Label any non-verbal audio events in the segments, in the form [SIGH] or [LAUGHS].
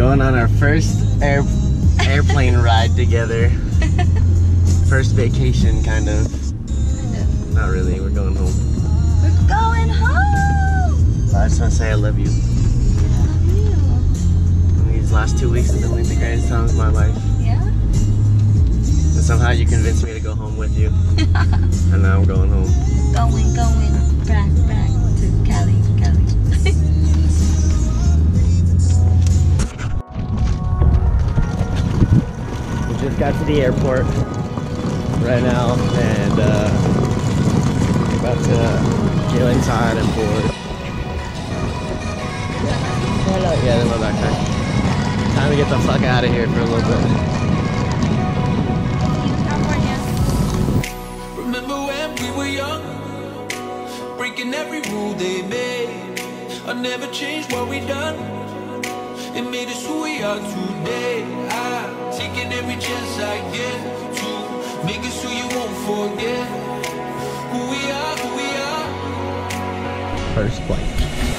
Going on our first air, airplane [LAUGHS] ride together. [LAUGHS] First vacation, kind of. Not really, we're going home. We're going home. I just want to say I love you. These last two weeks have been like the greatest times of my life. Yeah. And somehow you convinced me to go home with you. [LAUGHS] and now I'm going home. Going, going, back, back just got to the airport right now and uh, about to get inside and board. Hello. Yeah, there's my backpack. Time to get the fuck out of here for a little bit. Remember when we were young, breaking every rule they made. I never changed what we done. It made us who we are today. I'm taking every chance I get to make us who you won't forget. Who we are, who we are. First flight.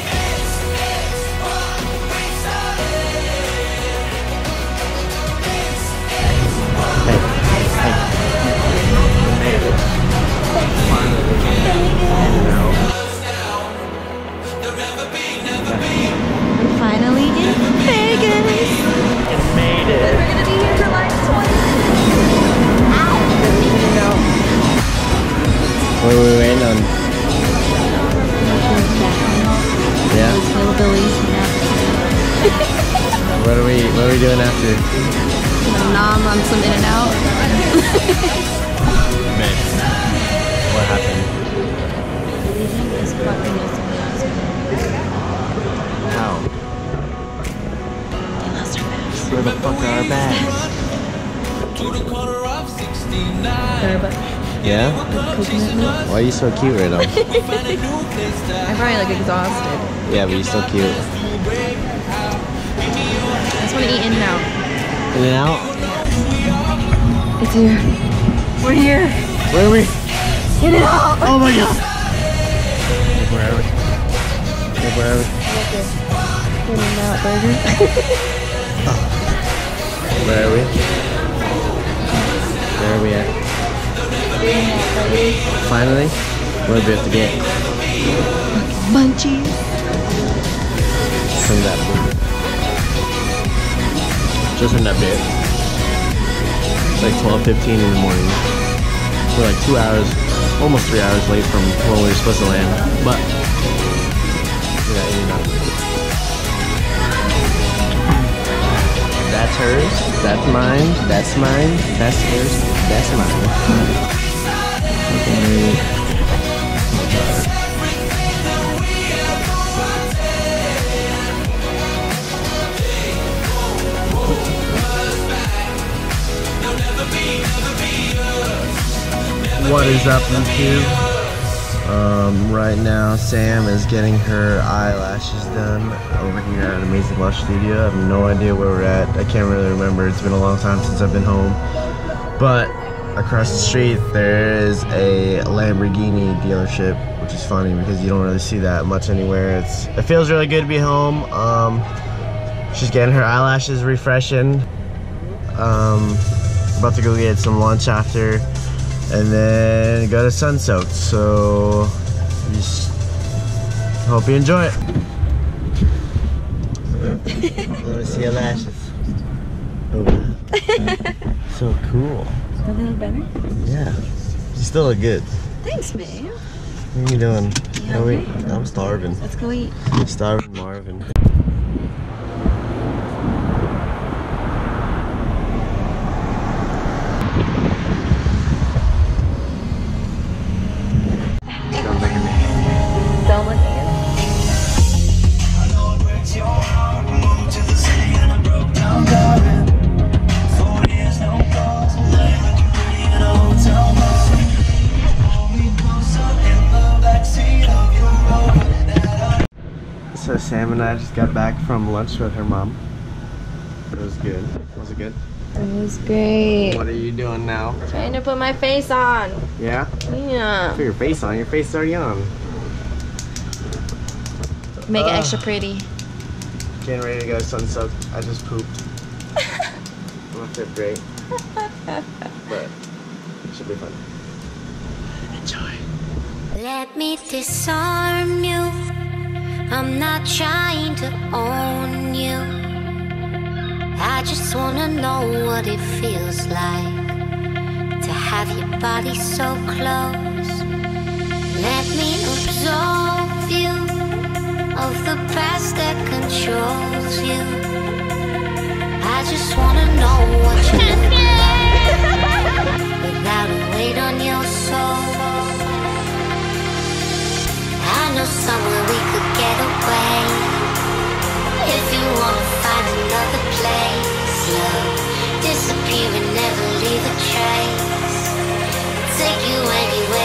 Are we what are we doing after? nom on some In-N-Out. Man. What happened? How? Where the fuck are our bags? To the corner of 69. Yeah? Why are you so cute right now? Find a new place to I'm probably like exhausted. yeah, but you're so cute. In-N-Out? It's here. We're here. Where are we? Get it out. Oh my god! Where are we? Where are we? In-N-Out burger. [LAUGHS] Where are we? Where are we at? Finally? What do we have to get Munchies. from that food? Just from that bit. It's like 12.15 in the morning. We're like two hours, almost three hours late from when we were supposed to land. But, we got in. That's hers, that's mine, that's mine, that's hers, that's mine. Okay. What is up YouTube? Um, right now Sam is getting her eyelashes done over here at Amazing Lash Studio. I have no idea where we're at. I can't really remember. It's been a long time since I've been home. But across the street there is a Lamborghini dealership, which is funny because you don't really see that much anywhere. It's it feels really good to be home. Um, she's getting her eyelashes refreshing. Um, about to go get some lunch after and then got a sun soaked so just hope you enjoy it. [LAUGHS] Let me see your lashes? Oh [LAUGHS] so cool. A little better. yeah. You still look good. Thanks, babe. what are you doing? Oh wait i'm starving. Let's go eat. starving marvin and I just got back from lunch with her mom. It was good. Was it good? It was great. What are you doing now? Trying to put my face on. Yeah? Yeah. Put your face on. Your face is already on. Make it extra pretty. Getting ready to go sun soaked. I just pooped. I don't feel great. But it should be fun. Enjoy. Let me disarm you. I'm not trying to own you. I just wanna know what it feels like to have your body so close. Let me absolve you of the past that controls you. I just wanna know what you [LAUGHS] look like without a weight on your soul. I know somewhere a trace. Take you anywhere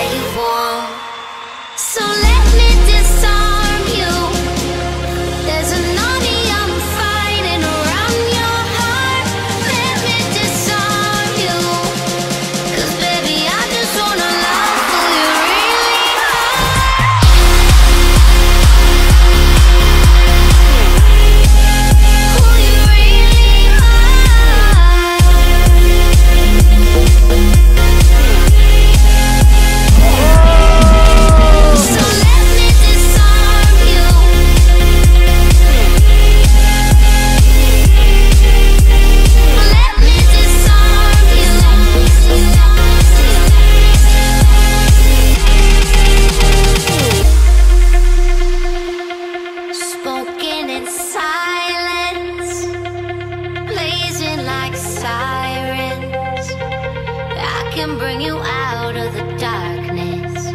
can bring you out of the darkness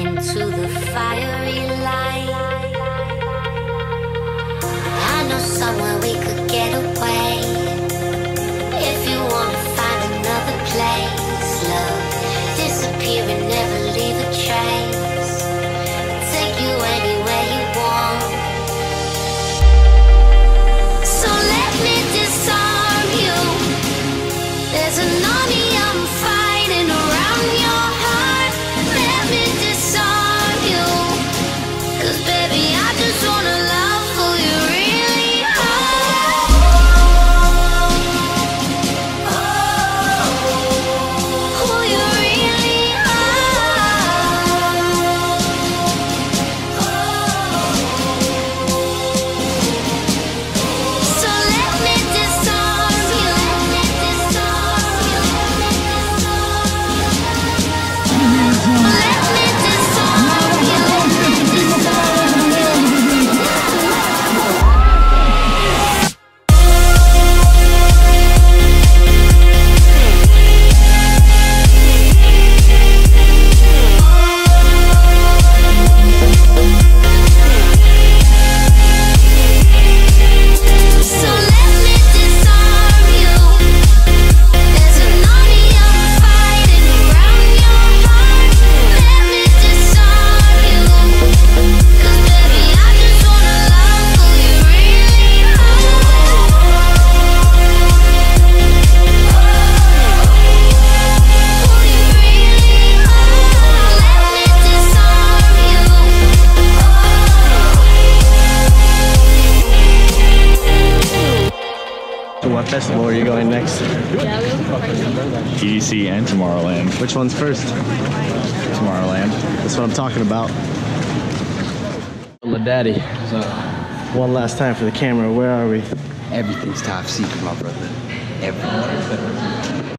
into the fiery light. I know somewhere we could get away. Next? EDC and Tomorrowland. Which one's first? Tomorrowland. That's what I'm talking about. La Daddy. One last time for the camera. Where are we? Everything's top secret, my brother. Everything.